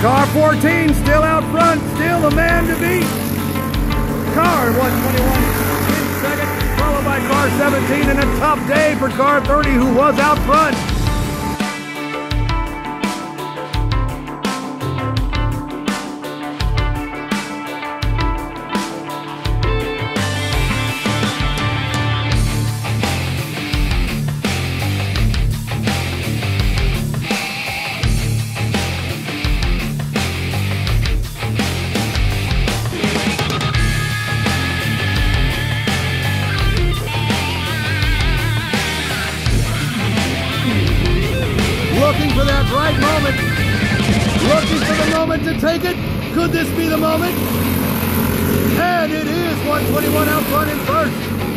14 still out front, still the man to beat. Car 121 in second, followed by car 17 and a tough day for car 30 who was out front. Looking for that right moment. Looking for the moment to take it. Could this be the moment? And it is 121 out front in first.